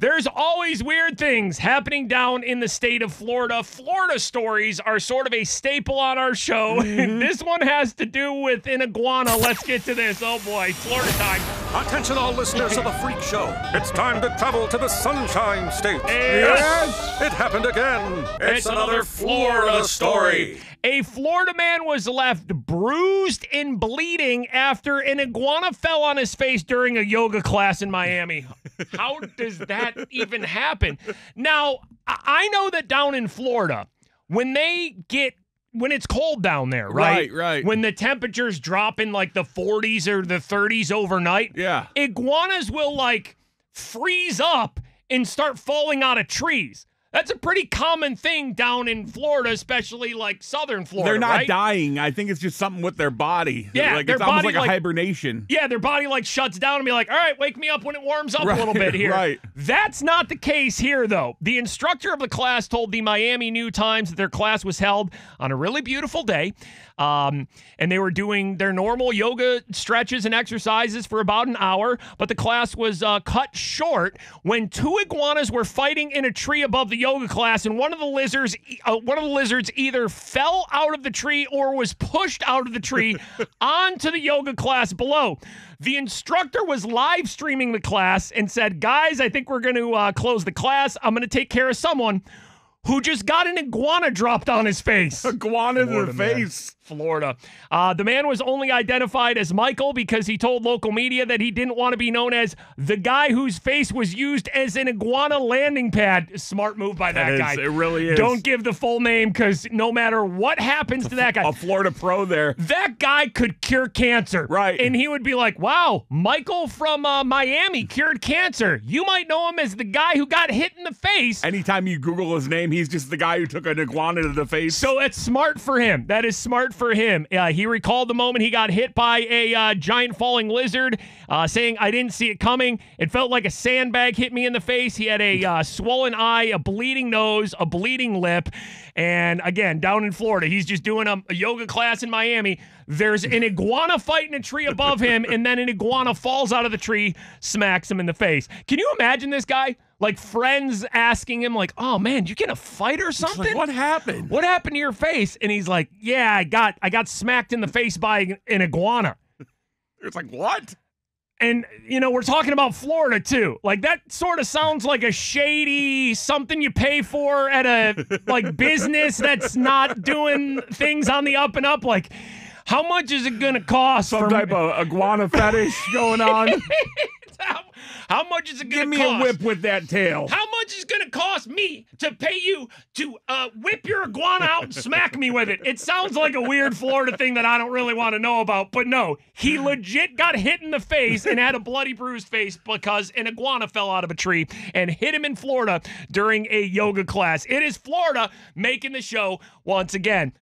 There's always weird things happening down in the state of Florida. Florida stories are sort of a staple on our show. Mm-hmm. this one has to do with an iguana. Let's get to this. Oh boy, Florida time. Attention, all listeners of the Freak Show. It's time to travel to the Sunshine State. Yes. It happened again. It's another Florida story. A Florida man was left bruised and bleeding after an iguana fell on his face during a yoga class in Miami. How does that even happen? Now, I know that down in Florida, when they get when it's cold down there, right? Right, right. When the temperatures drop in like the 40s or the 30s overnight, Yeah. iguanas will like freeze up and start falling out of trees. That's a pretty common thing down in Florida, especially like southern Florida. They're not right? dying. I think it's just something with their body. Yeah, like their it's almost body, like a hibernation. Yeah, their body like shuts down and be like, all right, wake me up when it warms up a little bit here. right. That's not the case here, though. The instructor of the class told the Miami New Times that their class was held on a really beautiful day. Um, and they were doing their normal yoga stretches and exercises for about an hour, but the class was uh, cut short when two iguanas were fighting in a tree above the yoga class, and one of the lizards, uh, one of the lizards, either fell out of the tree or was pushed out of the tree onto the yoga class below. The instructor was live streaming the class and said, "Guys, I think we're going to uh, close the class. I'm going to take care of someone." Who just got an iguana dropped on his face? Iguana in their Florida man. face. Florida. Uh, the man was only identified as Michael because he told local media that he didn't want to be known as the guy whose face was used as an iguana landing pad. Smart move by that, is. guy. It really is. Don't give the full name because no matter what happens to that guy, A Florida pro there. that guy could cure cancer. Right. And he would be like, wow, Michael from uh, Miami cured cancer. You might know him as the guy who got hit in the face. Anytime you Google his name, he's just the guy who took an iguana to the face. So it's smart for him. That is smart for him. Uh, he recalled the moment he got hit by a uh, giant falling lizard, uh, saying, I didn't see it coming. It felt like a sandbag hit me in the face. He had a uh, swollen eye, a bleeding nose, a bleeding lip. And again, down in Florida, he's just doing a, a yoga class in Miami. There's an iguana fighting a tree above him, and then an iguana falls out of the tree, smacks him in the face. Can you imagine this guy? Like friends asking him, like, "Oh man, you get in a fight or something? like, what happened? what happened to your face? And he's like, yeah, I got I got smacked in the face by an iguana. It's like, what? And you know, we're talking about Florida too. Like that sort of sounds like a shady something you pay for at a like business that's not doing things on the up and up. Like, how much is it gonna cost? Some type of iguana fetish going on. how, how much is it gonna cost? Give me a whip with that tail. How much is going to cost me to pay you to uh, whip your iguana out and smack me with it? It sounds like a weird Florida thing that I don't really want to know about, but no, he legit got hit in the face and had a bloody bruised face because an iguana fell out of a tree and hit him in Florida during a yoga class. It is Florida making the show once again.